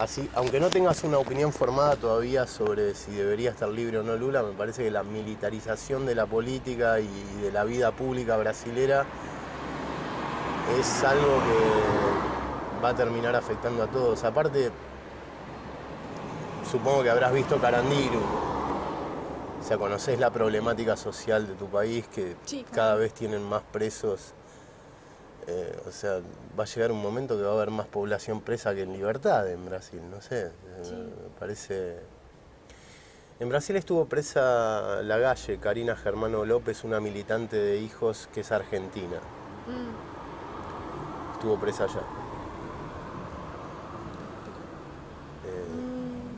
Así, aunque no tengas una opinión formada todavía sobre si debería estar libre o no Lula, me parece que la militarización de la política y de la vida pública brasilera es algo que va a terminar afectando a todos. Aparte, supongo que habrás visto Carandiru. O sea, conoces la problemática social de tu país, que Sí, cada vez tienen más presos. Eh, o sea, va a llegar un momento que va a haber más población presa que en libertad en Brasil, no sé, eh, me parece... En Brasil estuvo presa Lagalle, Karina Germano López, una militante de hijos que es argentina. Mm. Estuvo presa allá. Mm. Eh... Mm.